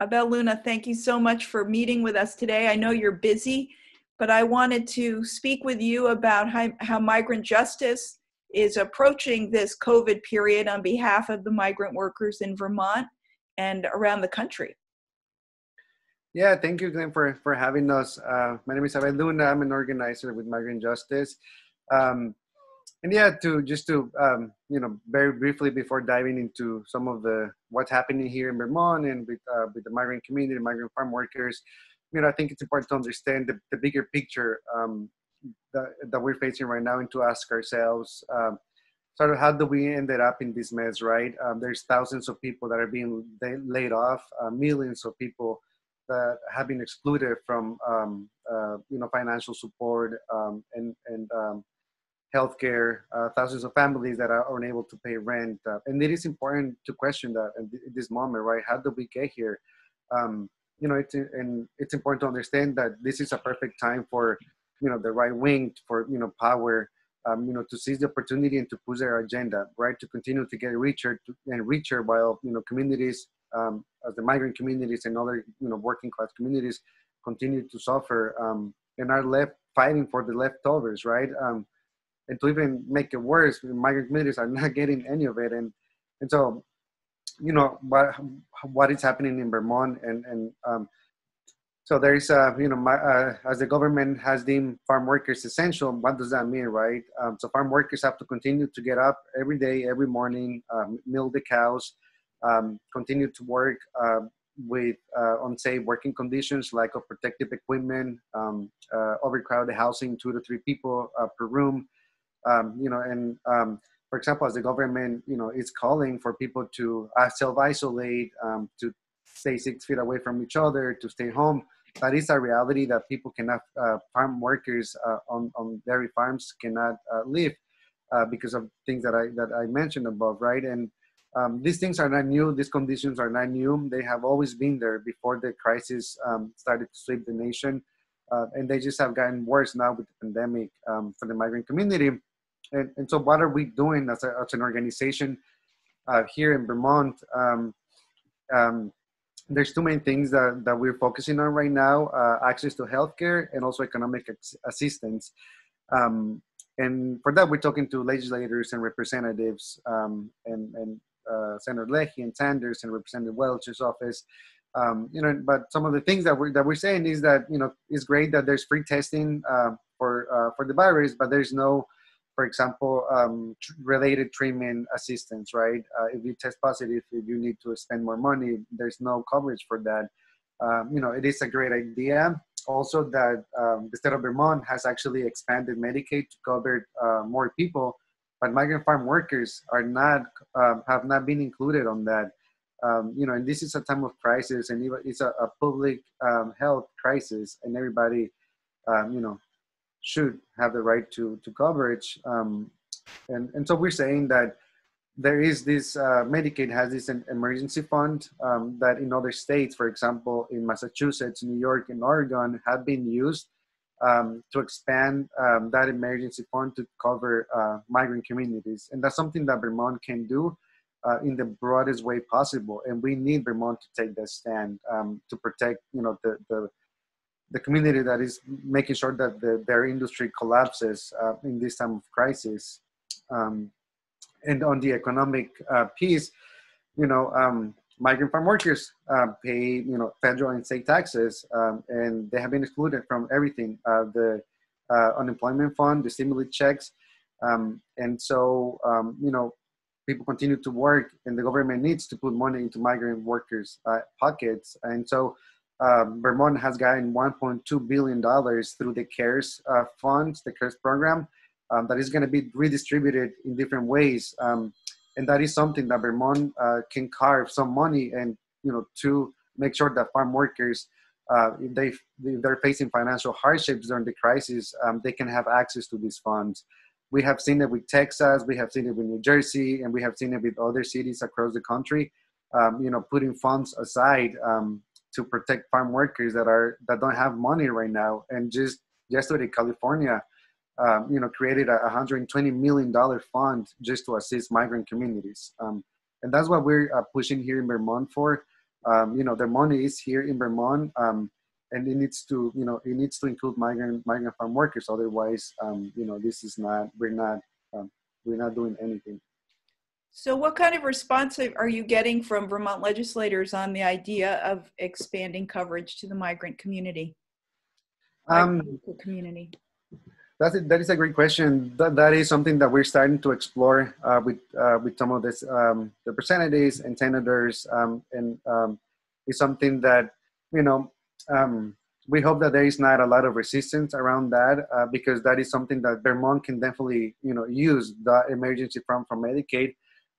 Abel Luna, thank you so much for meeting with us today. I know you're busy, but I wanted to speak with you about how, how migrant justice is approaching this COVID period on behalf of the migrant workers in Vermont and around the country. Yeah, thank you, Glenn, for, for having us. Uh, my name is Abel Luna. I'm an organizer with Migrant Justice. Um, and yeah, to just to um, you know very briefly before diving into some of the what's happening here in Vermont and with uh, with the migrant community, migrant farm workers, you know, I think it's important to understand the, the bigger picture um, that, that we're facing right now and to ask ourselves um, sort of how do we ended up in this mess, right? Um, there's thousands of people that are being laid off, uh, millions of people that have been excluded from um, uh, you know financial support um, and and healthcare, uh, thousands of families that are unable to pay rent. Uh, and it is important to question that at this moment, right? How did we get here? Um, you know, it's, and it's important to understand that this is a perfect time for, you know, the right wing for, you know, power, um, you know, to seize the opportunity and to push their agenda, right? To continue to get richer and richer while, you know, communities, um, as the migrant communities and other, you know, working class communities continue to suffer um, and are left fighting for the leftovers, right? Um, and to even make it worse, migrant communities are not getting any of it. And and so, you know, what what is happening in Vermont, and and um, so there is a you know, my, uh, as the government has deemed farm workers essential. What does that mean, right? Um, so farm workers have to continue to get up every day, every morning, um, milk the cows, um, continue to work. Uh, with uh, unsafe working conditions, lack of protective equipment, um, uh, overcrowded housing, two to three people uh, per room, um, you know, and um, for example, as the government, you know, is calling for people to uh, self-isolate, um, to stay six feet away from each other, to stay home. That is a reality that people cannot, uh, farm workers uh, on, on dairy farms cannot uh, live uh, because of things that I that I mentioned above, right? And um, these things are not new. These conditions are not new. They have always been there before the crisis um, started to sweep the nation, uh, and they just have gotten worse now with the pandemic um, for the migrant community and, and so what are we doing as, a, as an organization uh, here in Vermont? Um, um, there's two main things that, that we're focusing on right now, uh, access to healthcare and also economic assistance. Um, and for that, we're talking to legislators and representatives um, and, and uh, Senator Leahy and Sanders and Representative Welch's office. Um, you know, but some of the things that we're, that we're saying is that, you know, it's great that there's free testing uh, for, uh, for the virus, but there's no for example, um, related treatment assistance, right? Uh, if you test positive, if you need to spend more money, there's no coverage for that. Um, you know, it is a great idea. Also, that um, the state of Vermont has actually expanded Medicaid to cover uh, more people, but migrant farm workers are not um, have not been included on that. Um, you know, and this is a time of crisis, and it's a, a public um, health crisis, and everybody, you know, should have the right to, to coverage. Um, and, and so we're saying that there is this, uh, Medicaid has this emergency fund um, that in other states, for example, in Massachusetts, New York, and Oregon, have been used um, to expand um, that emergency fund to cover uh, migrant communities. And that's something that Vermont can do uh, in the broadest way possible. And we need Vermont to take that stand um, to protect, you know, the, the the community that is making sure that the, their industry collapses uh, in this time of crisis. Um, and on the economic uh, piece, you know, um, migrant farm workers uh, pay, you know, federal and state taxes, um, and they have been excluded from everything. Uh, the uh, unemployment fund, the stimulus checks, um, and so, um, you know, people continue to work, and the government needs to put money into migrant workers' uh, pockets, and so um, Vermont has gotten 1.2 billion dollars through the CARES uh, fund, the CARES program, um, that is going to be redistributed in different ways, um, and that is something that Vermont uh, can carve some money and you know to make sure that farm workers, uh, if they if they're facing financial hardships during the crisis, um, they can have access to these funds. We have seen it with Texas, we have seen it with New Jersey, and we have seen it with other cities across the country. Um, you know, putting funds aside um, to protect farm workers that are that don't have money right now. And just yesterday, California, um, you know, created a 120 million dollar fund just to assist migrant communities. Um, and that's what we're uh, pushing here in Vermont for. um, you know, their money is here in Vermont, um, and it needs to, you know, it needs to include migrant migrant farm workers. Otherwise, um, you know, this is not, we're not, um, we're not doing anything. So, what kind of response are you getting from Vermont legislators on the idea of expanding coverage to the migrant community? Um, community. That's a, that is a great question. That, that is something that we're starting to explore uh, with uh, with some of this um, the representatives and senators, um, and um, it's something that you know um, we hope that there is not a lot of resistance around that uh, because that is something that Vermont can definitely you know use the emergency fund from Medicaid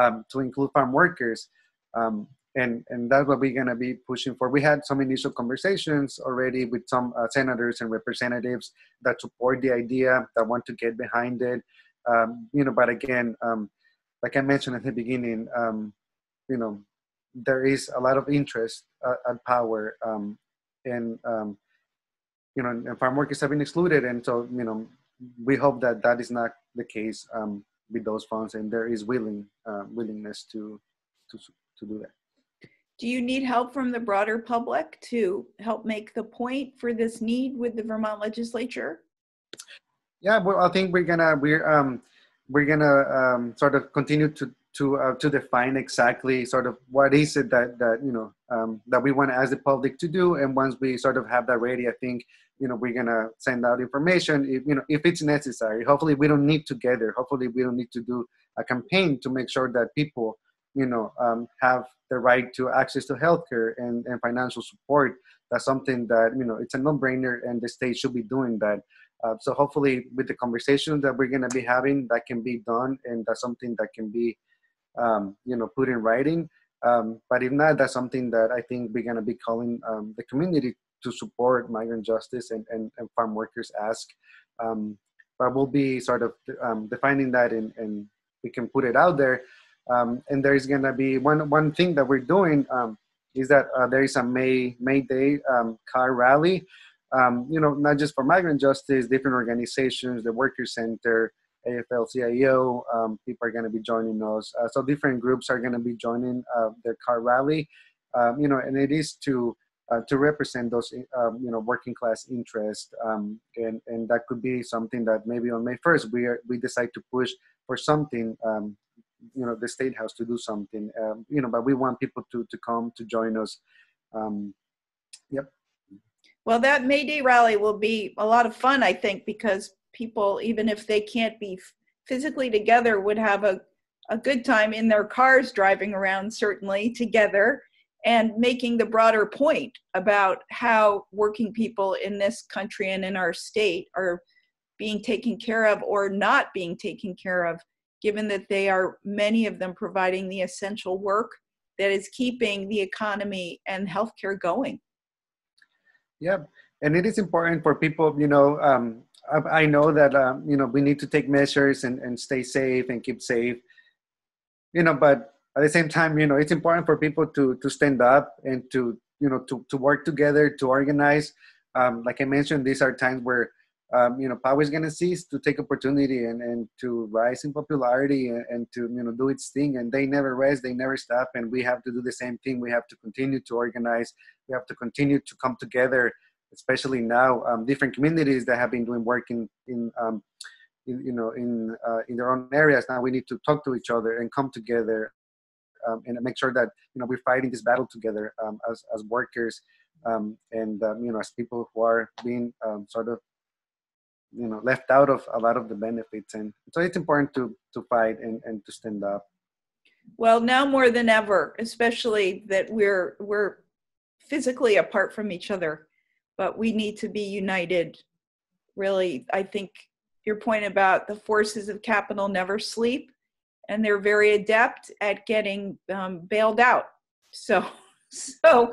um, to include farm workers. Um, and and that's what we're going to be pushing for. We had some initial conversations already with some uh, senators and representatives that support the idea, that want to get behind it. Um, you know, but again, um, like I mentioned at the beginning, um, you know, there is a lot of interest uh, and power, and um, you know, and farm workers have been excluded, and so you know, we hope that that is not the case um, with those funds, and there is willing uh, willingness to to to do that. Do you need help from the broader public to help make the point for this need with the Vermont legislature? Yeah, well, I think we're gonna we're um we're gonna um, sort of continue to to uh, to define exactly sort of what is it that that you know um, that we want to ask the public to do, and once we sort of have that ready, I think you know we're gonna send out information if you know if it's necessary. Hopefully, we don't need together. Hopefully, we don't need to do a campaign to make sure that people you know um, have the right to access to healthcare and, and financial support that's something that you know it's a no-brainer and the state should be doing that uh, so hopefully with the conversation that we're going to be having that can be done and that's something that can be um, you know put in writing um, but if not that's something that i think we're going to be calling um, the community to support migrant justice and, and, and farm workers ask um, but we'll be sort of um, defining that and, and we can put it out there um, and there is going to be one one thing that we're doing um, is that uh, there is a May May Day um, car rally. Um, you know, not just for migrant justice, different organizations, the Workers Center, AFL-CIO, um, people are going to be joining us. Uh, so different groups are going to be joining uh, the car rally. You know, and it is to uh, to represent those um, you know working class interests um, and and that could be something that maybe on May 1st we are, we decide to push for something um, you know the state has to do something um, you know but we want people to to come to join us um, yep. Well that may day rally will be a lot of fun i think because people even if they can't be physically together would have a, a good time in their cars driving around certainly together and making the broader point about how working people in this country and in our state are being taken care of or not being taken care of given that they are, many of them, providing the essential work that is keeping the economy and healthcare going. Yeah, and it is important for people, you know, um, I, know that, um, you know, we need to take measures and, and stay safe and keep safe, you know, but at the same time, you know, it's important for people to, to stand up and to, you know, to, to work together, to organize. Um, like I mentioned, these are times where um, you know, power is going to cease to take opportunity and, and to rise in popularity and, and, to, you know, do its thing. And they never rest, they never stop. And we have to do the same thing. We have to continue to organize. We have to continue to come together, especially now, um, different communities that have been doing work in, in, um, you know, in, uh, in their own areas. Now we need to talk to each other and come together um, and make sure that, you know, we're fighting this battle together um, as, as workers um, and, you know, as people who are being sort of you know left out of a lot of the benefits. And so it's important to to fight and, and to stand up. Well now more than ever especially that we're we're physically apart from each other but we need to be united. Really i think your point about the forces of capital never sleep and they're very adept at getting um, bailed out so so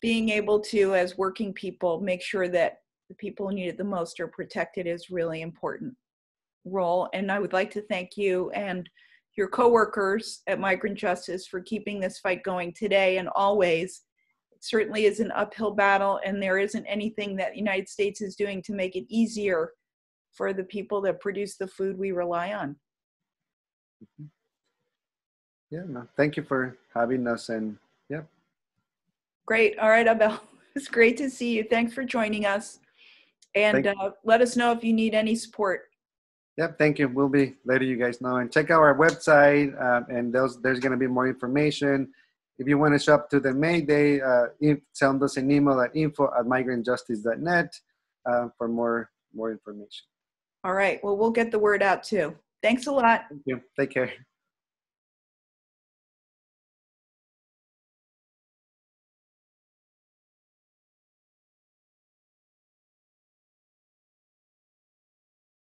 being able to as working people make sure that the people who need it the most are protected is really important role. And I would like to thank you and your coworkers at Migrant Justice for keeping this fight going today and always. It certainly is an uphill battle, and there isn't anything that the United States is doing to make it easier for the people that produce the food we rely on. Yeah, no, thank you for having us and yeah. Great. All right, Abel. It's great to see you. Thanks for joining us. And uh, let us know if you need any support. Yep, thank you. We'll be letting you guys know. And check out our website, um, and those, there's going to be more information. If you want to show up to the May Day, uh, send us an email at info at migrantjustice.net uh, for more, more information. All right. Well, we'll get the word out too. Thanks a lot. Thank you. Take care.